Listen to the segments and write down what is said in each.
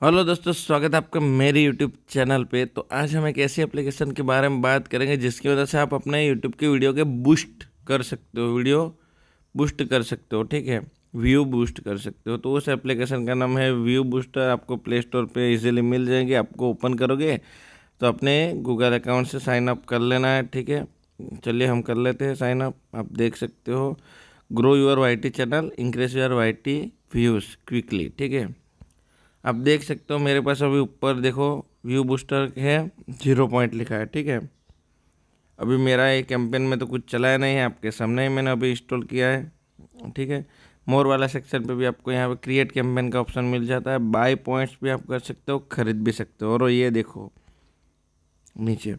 Hello दोस्तों, स्वागत है आपका मेरे यूट्यूब चैनल पे। तो आज हम एक ऐसी एप्लीकेशन के बारे में बात करेंगे, जिसकी वजह से आप अपने यूट्यूब की वीडियो के बूस्ट कर सकते हो वीडियो बूस्ट कर सकते हो, ठीक है? व्यू बूस्ट कर सकते हो। तो उस एप्लीकेशन का नाम है व्यू बूस्टर आपको प्ले स्टोर पर ईजिली मिल जाएँगे, आपको ओपन करोगे तो अपने गूगल अकाउंट से साइन अप कर लेना है, ठीक है? चलिए हम कर लेते हैं साइन अप आप देख सकते हो grow your Y channel increase your Y views quickly ठीक है? आप देख सकते हो मेरे पास अभी ऊपर देखो व्यू बूस्टर है ज़ीरो पॉइंट लिखा है, ठीक है? अभी मेरा ये कैंपेन में तो कुछ चलाया नहीं है, आपके सामने ही मैंने अभी इंस्टॉल किया है, ठीक है? मोर वाला सेक्शन पे भी आपको यहाँ पे क्रिएट कैंपेन का ऑप्शन मिल जाता है बाई पॉइंट्स भी आप कर सकते हो, खरीद भी सकते हो। और ये देखो, नीचे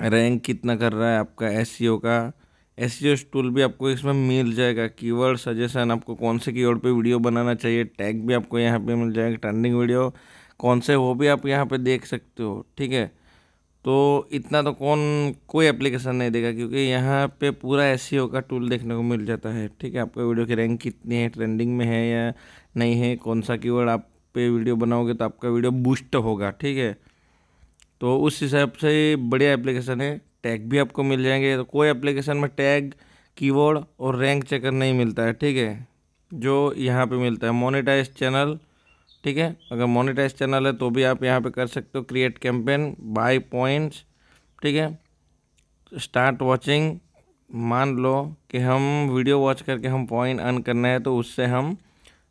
रैंक कितना कर रहा है आपका एस e का एस टूल भी आपको इसमें मिल जाएगा कीवर्ड सजेशन आपको कौन से कीवर्ड पे वीडियो बनाना चाहिए टैग भी आपको यहाँ पे मिल जाएगा ट्रेंडिंग वीडियो कौन से वो भी आप यहाँ पे देख सकते हो, ठीक है? तो इतना तो कौन, कोई एप्लीकेशन नहीं देगा, क्योंकि यहाँ पे पूरा एस का टूल देखने को मिल जाता है, ठीक है? आपका वीडियो की रैंक कितनी है ट्रेंडिंग में है या नहीं है, कौन सा कीवर्ड आप पे वीडियो बनाओगे तो आपका वीडियो बूस्ट होगा, ठीक है? तो उस हिसाब से बढ़िया एप्लीकेशन है। टैग भी आपको मिल जाएँगे। तो कोई एप्लीकेशन में टैग कीवर्ड और रैंक चेकर नहीं मिलता है, ठीक है? जो यहाँ पे मिलता है मोनेटाइज चैनल ठीक है? अगर मोनेटाइज चैनल है तो भी आप यहाँ पे कर सकते हो क्रिएट कैंपेन बाय पॉइंट्स ठीक है? स्टार्ट वॉचिंग मान लो कि हम वीडियो वॉच करके हम पॉइंट अर्न करना है तो उससे हम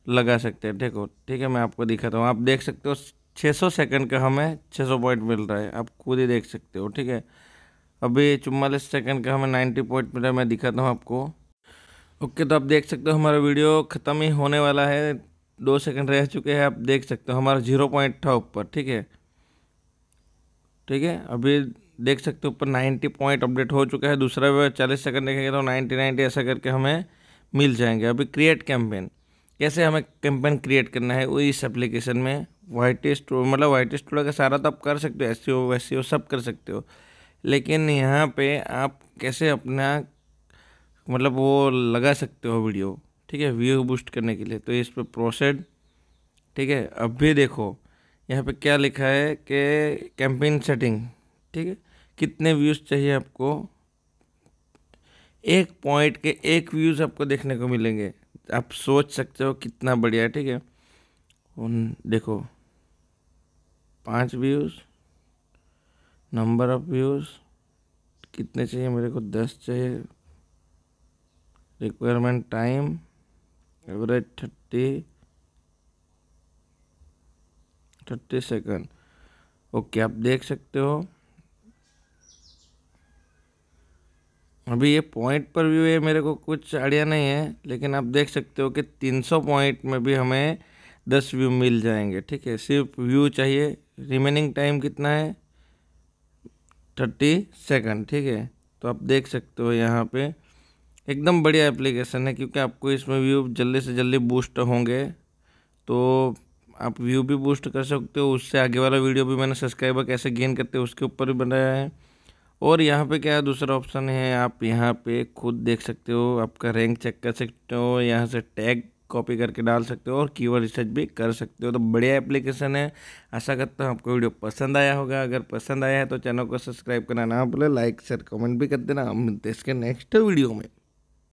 लगा सकते हैं। देखो, ठीक है, मैं आपको दिखाता हूँ। आप देख सकते हो 600 सेकंड का हमें 600 पॉइंट मिल रहा है। आप खुद ही देख सकते हो, ठीक है? अभी चुम्बालीस सेकंड का हमें नाइन्टी पॉइंट मिला, मैं दिखाता हूँ आपको। ओके तो आप देख सकते हो हमारा वीडियो ख़त्म ही होने वाला है, दो सेकंड रह चुके हैं, आप देख सकते हो हमारा ज़ीरो पॉइंट था ऊपर, ठीक है? ठीक है, अभी देख सकते हो ऊपर नाइन्टी पॉइंट अपडेट हो चुका है, दूसरा भी चालीस सेकंड देखेंगे तो नाइन्टी नाइन्टी ऐसा करके हमें मिल जाएँगे। अभी क्रिएट कैंपेन कैसे हमें कैंपेन क्रिएट करना है, वो इस एप्लीकेशन में वाइट मतलब वाइट का सारा तो आप कर सकते हो एस सी ओ सब कर सकते हो। लेकिन यहाँ पे आप कैसे अपना मतलब वो लगा सकते हो वीडियो, ठीक है व्यू बूस्ट करने के लिए। तो इस पर प्रोसेड ठीक है, अब भी देखो, यहाँ पे क्या लिखा है कि कैंपेन सेटिंग ठीक है, कितने व्यूज़ चाहिए आपको? एक पॉइंट के एक व्यूज़ आपको देखने को मिलेंगे। आप सोच सकते हो कितना बढ़िया ठीक है। उन, देखो, पाँच व्यूज़ नंबर ऑफ़ व्यूज़, कितने चाहिए मेरे को? दस चाहिए। Requirement time, average thirty thirty second. Okay, आप देख सकते हो। अभी ये पॉइंट पर व्यू है, मेरे को कुछ आइडिया नहीं है, लेकिन आप देख सकते हो कि 300 पॉइंट में भी हमें 10 व्यू मिल जाएँगे, ठीक है? सिर्फ़ व्यू चाहिए। रिमेनिंग टाइम कितना है? थर्टी सेकेंड, ठीक है? तो आप देख सकते हो यहाँ पे एकदम बढ़िया एप्लीकेशन है, क्योंकि आपको इसमें व्यू जल्दी से जल्दी बूस्ट होंगे। तो आप व्यू भी बूस्ट कर सकते हो, उससे आगे वाला वीडियो भी मैंने सब्सक्राइबर कैसे गेन करते हैं, उसके ऊपर भी बनाया है। और यहाँ पे क्या दूसरा ऑप्शन है, आप यहाँ पे खुद देख सकते हो, आपका रैंक चेक कर सकते हो, यहाँ से टैग कॉपी करके डाल सकते हो और कीवर्ड रिसर्च भी कर सकते हो। तो बढ़िया एप्लीकेशन है। आशा करता हूँ आपको वीडियो पसंद आया होगा। अगर पसंद आया है तो चैनल को सब्सक्राइब करना ना भूले लाइक शेयर कमेंट भी कर देना। हम मिलते हैं इसके नेक्स्ट वीडियो में।